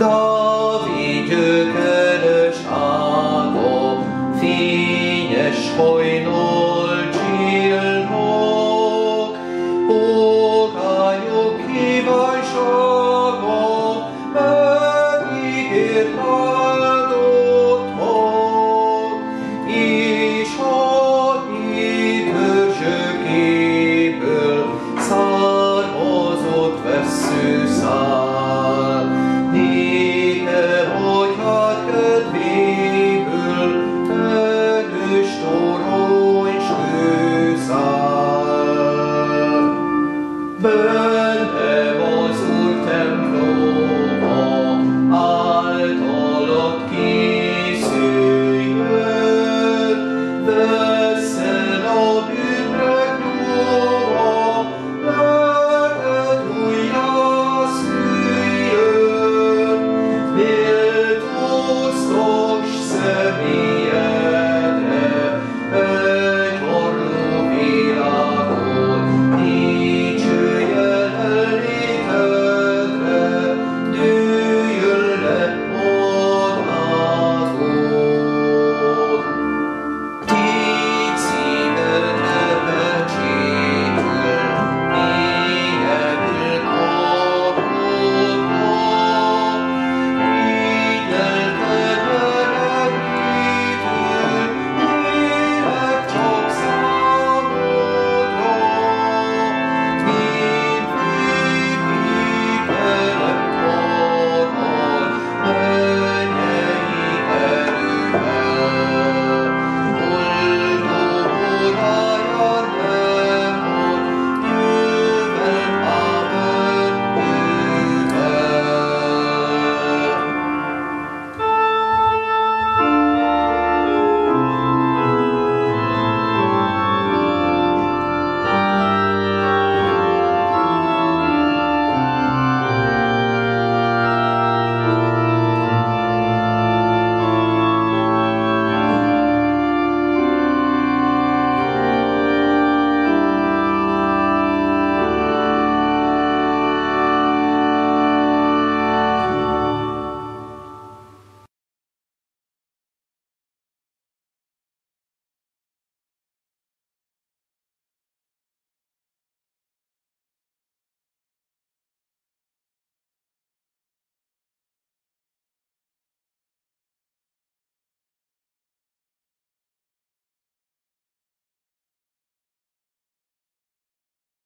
Dávid gyökörös ágom, fényes hajnal csillagok, pogányok kívánsága, megígért áldott mag, és a törzsökéből származott vesző szám.